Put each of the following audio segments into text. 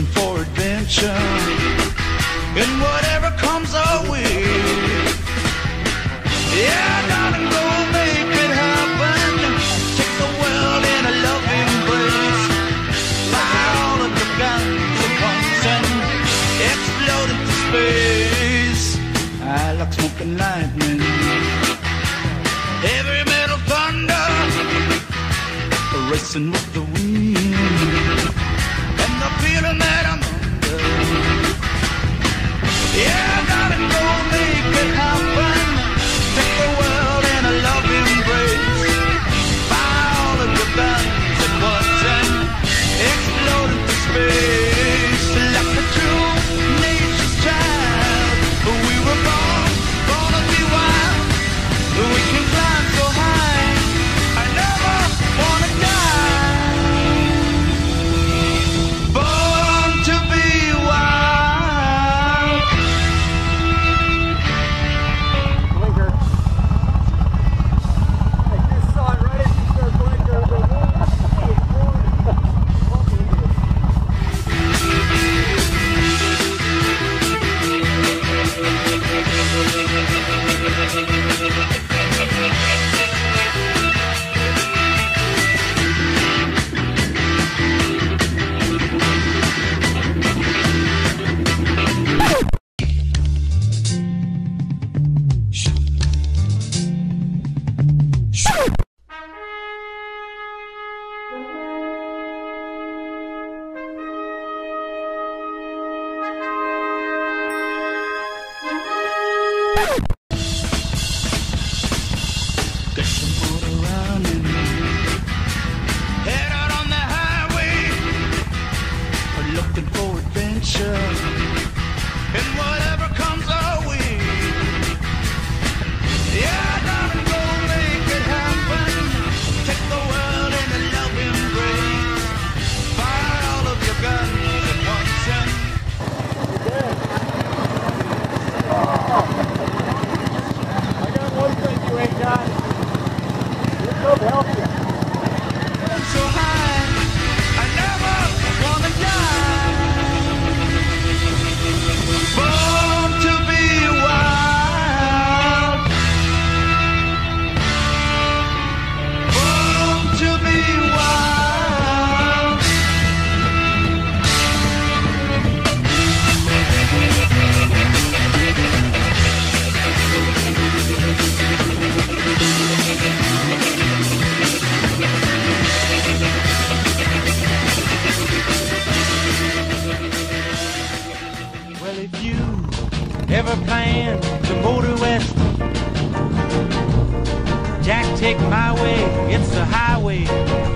looking for adventure. And whatever comes our way. Yeah, darling, go make it happen. Take the world in a loving place. Fire all of your guns and pumps and explode into space. I like smoking lightning. Heavy metal thunder. Racing looking for adventure. And what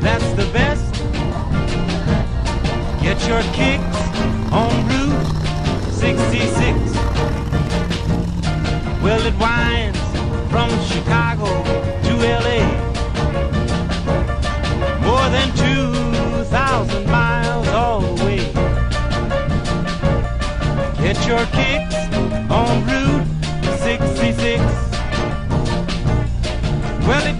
that's the best. Get your kicks on Route 66. Well, it winds from Chicago to LA. More than 2,000 miles all the way. Get your kicks on Route 66. Well, it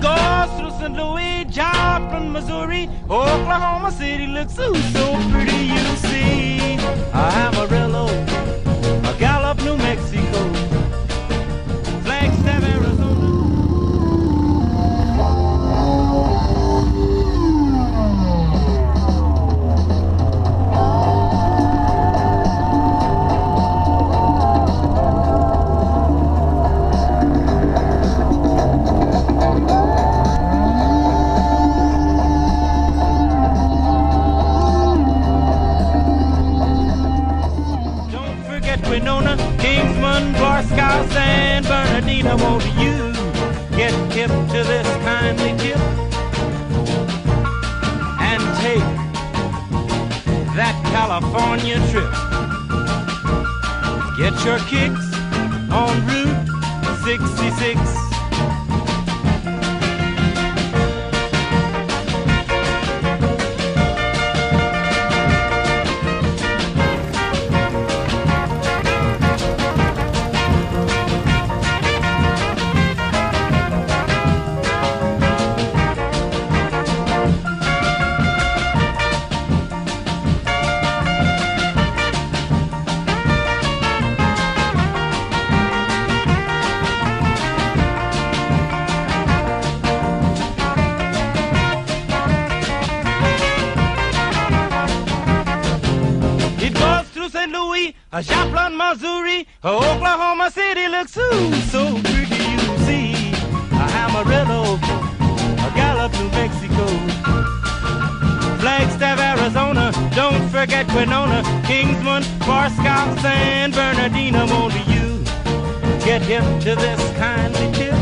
Missouri, Oklahoma City looks so, so pretty, you see. Amarillo, a Gallup, New Mexico, Bernardino. Won't you get hip to this kindly tip and take that California trip? Get your kicks on Route 66. A Joplin, Missouri, a Oklahoma City looks so, so pretty, you see. A Amarillo, a Gallup, New Mexico, Flagstaff, Arizona, don't forget Winona, Kingman, Barstow, San Bernardino, won't you get hip to this kindly tip?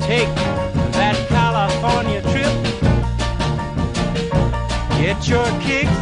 Take that California trip. Get your kicks